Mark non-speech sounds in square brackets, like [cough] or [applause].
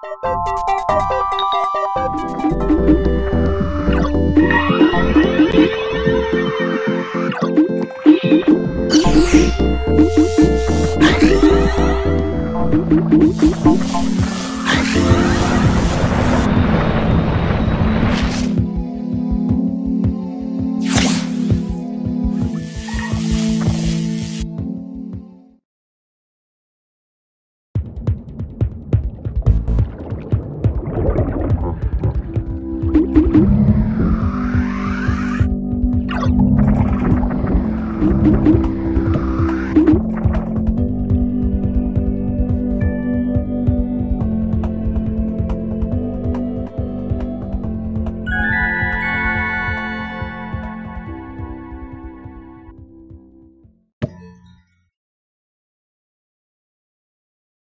Thank [laughs]